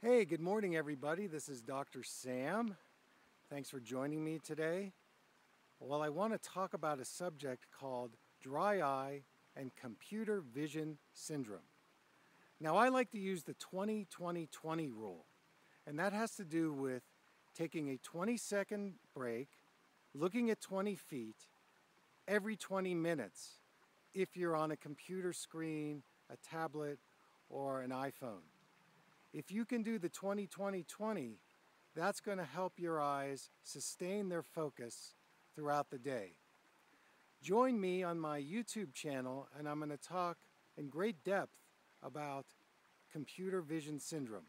Hey, good morning, everybody. This is Dr. Sam. Thanks for joining me today. Well, I want to talk about a subject called dry eye and computer vision syndrome. Now, I like to use the 20 20 20 rule, and that has to do with taking a 20 second break, looking at 20 feet every 20 minutes if you're on a computer screen, a tablet, or an iPhone. If you can do the 20 20 20, that's going to help your eyes sustain their focus throughout the day. Join me on my YouTube channel, and I'm going to talk in great depth about computer vision syndrome.